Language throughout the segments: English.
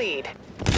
lead.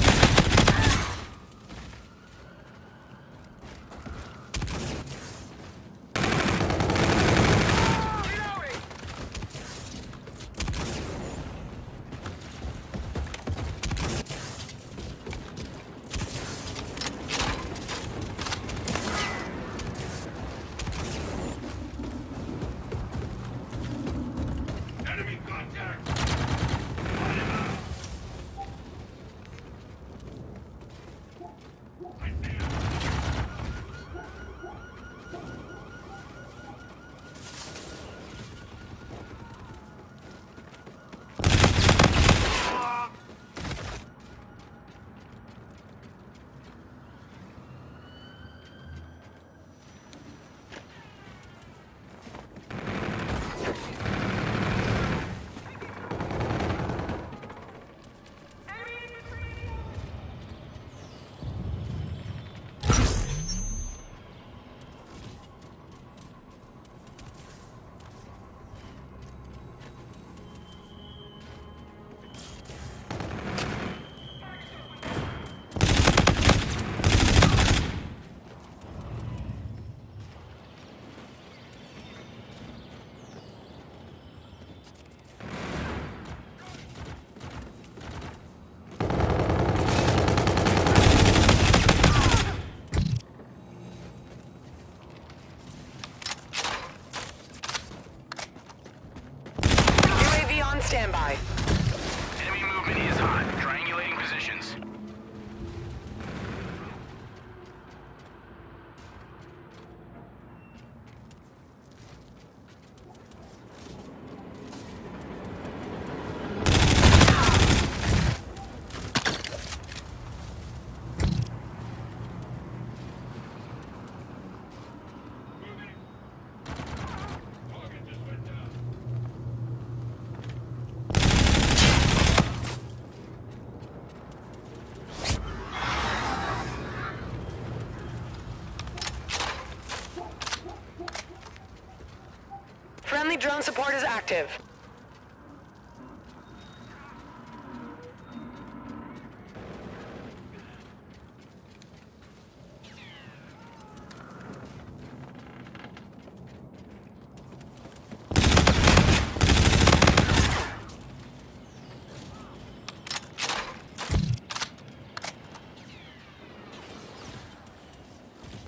Drone support is active.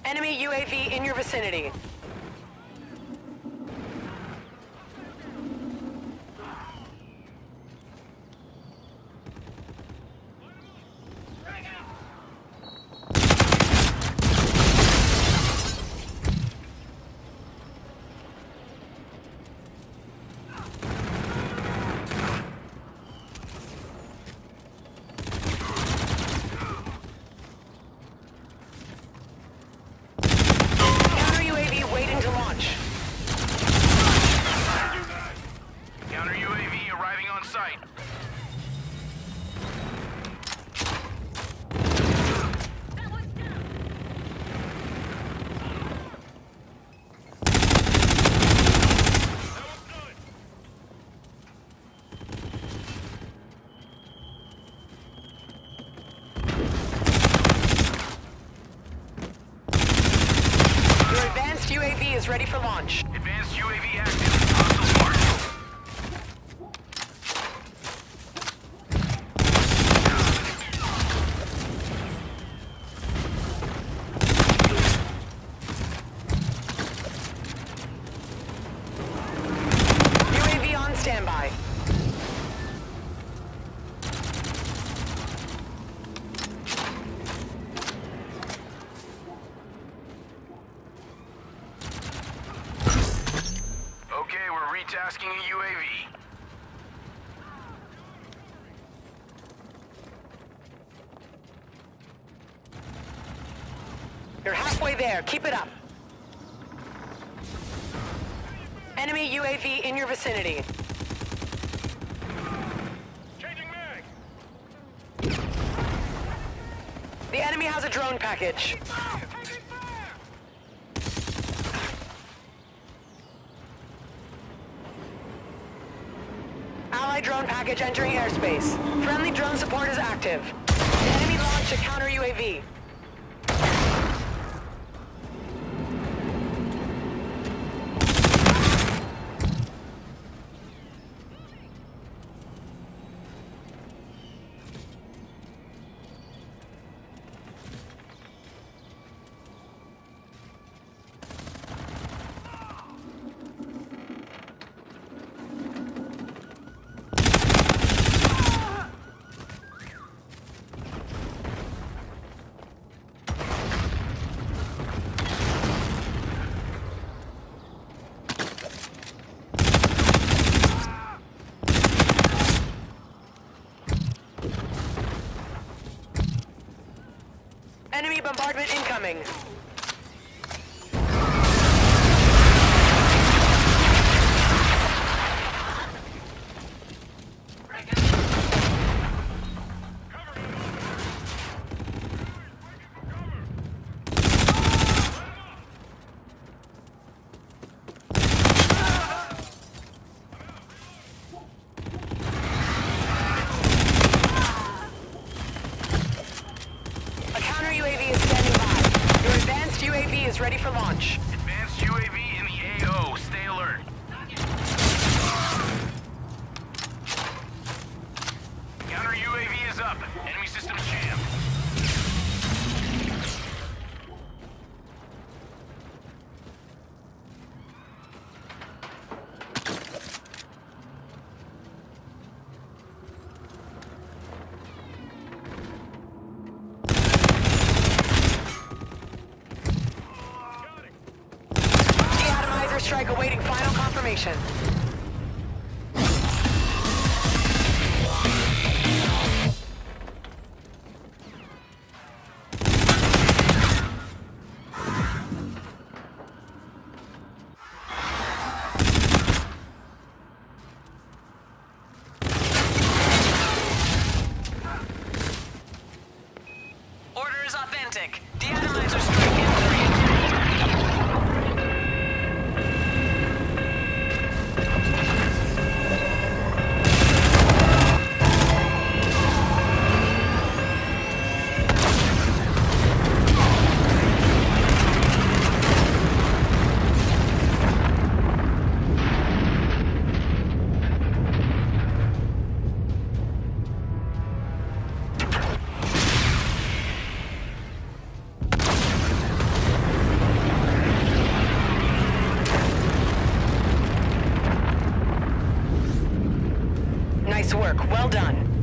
Enemy UAV in your vicinity. halfway there. Keep it up. Enemy UAV in your vicinity. Changing mag. The enemy has a drone package. Allied drone package entering airspace. Friendly drone support is active. The enemy launched a counter UAV. Enemy bombardment incoming. ready for launch. Advanced UAV in the AO. Stay alert. awaiting final confirmation. Well done.